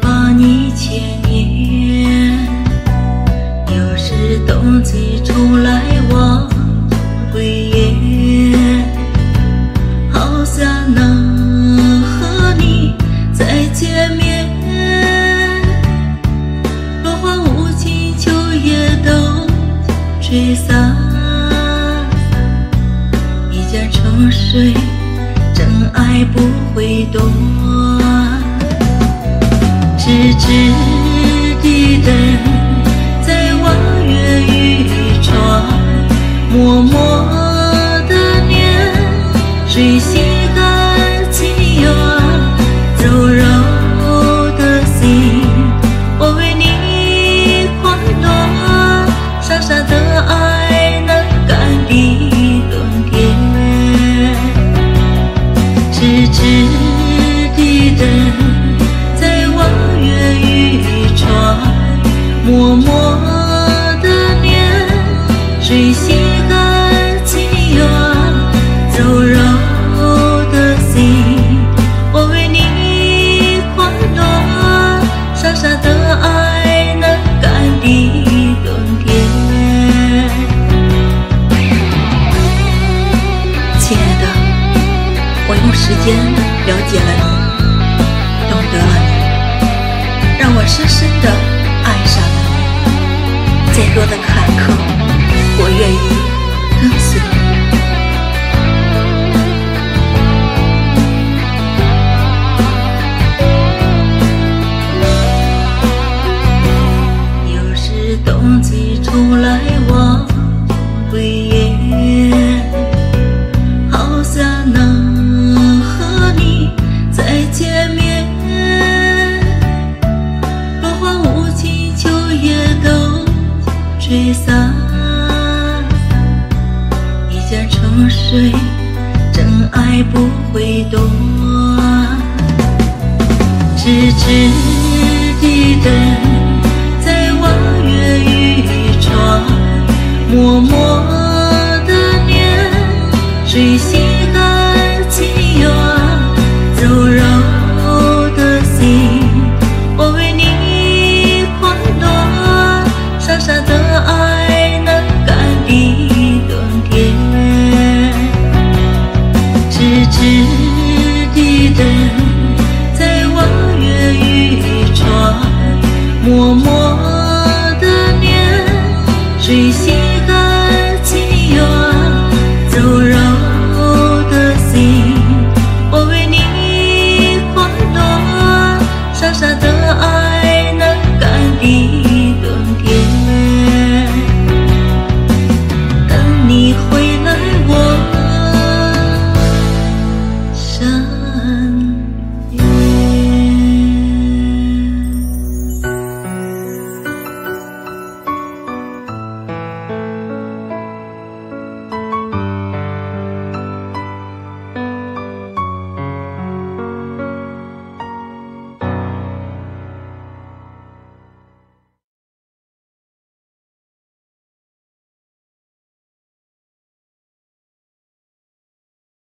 把你牵念。有时冬季重来望归雁，好想能和你再见面。落花无情，秋叶都吹散。一江春水，真爱不会断。痴痴的等，在望月渔船，默默的念，谁心用时间了解了你，懂得了你，让我深深的水，真爱不会断。痴痴的等，在望月渔船，默默的念，谁心？是的等在望眼欲穿默默的念追